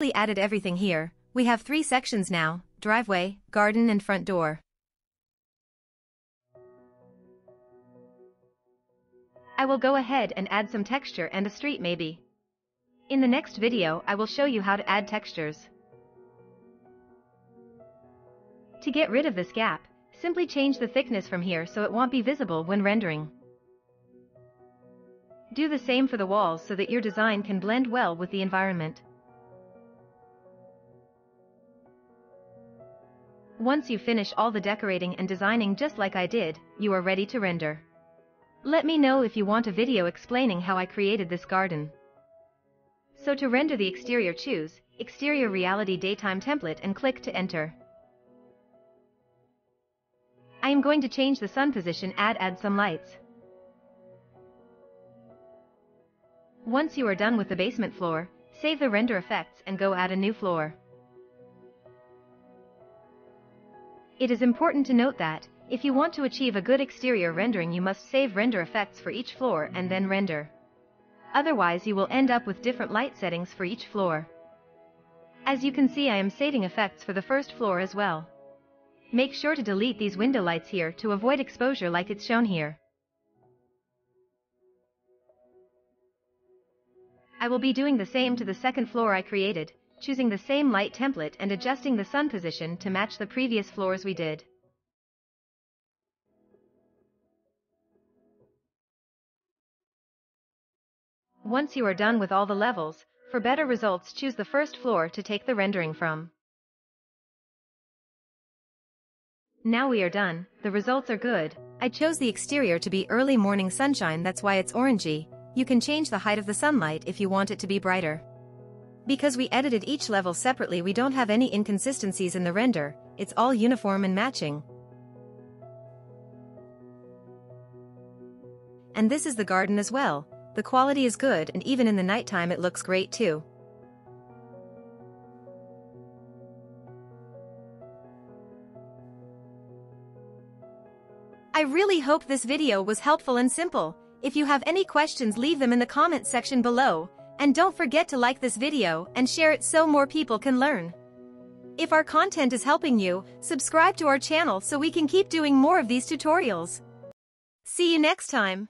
Added everything here, we have three sections now, driveway, garden and front door. I will go ahead and add some texture and a street maybe. In the next video I will show you how to add textures. To get rid of this gap, simply change the thickness from here so it won't be visible when rendering. Do the same for the walls so that your design can blend well with the environment. Once you finish all the decorating and designing just like I did, you are ready to render. Let me know if you want a video explaining how I created this garden. So to render the exterior choose, Exterior Reality Daytime Template and click to enter. I am going to change the sun position add add some lights. Once you are done with the basement floor, save the render effects and go add a new floor. It is important to note that, if you want to achieve a good exterior rendering you must save render effects for each floor and then render. Otherwise you will end up with different light settings for each floor. As you can see I am saving effects for the first floor as well. Make sure to delete these window lights here to avoid exposure like it's shown here. I will be doing the same to the second floor I created, choosing the same light template and adjusting the sun position to match the previous floors we did. Once you are done with all the levels, for better results choose the first floor to take the rendering from. Now we are done, the results are good. I chose the exterior to be early morning sunshine that's why it's orangey. You can change the height of the sunlight if you want it to be brighter. Because we edited each level separately we don't have any inconsistencies in the render, it's all uniform and matching. And this is the garden as well, the quality is good and even in the nighttime it looks great too. I really hope this video was helpful and simple. If you have any questions leave them in the comment section below. And don't forget to like this video and share it so more people can learn. If our content is helping you, subscribe to our channel so we can keep doing more of these tutorials. See you next time.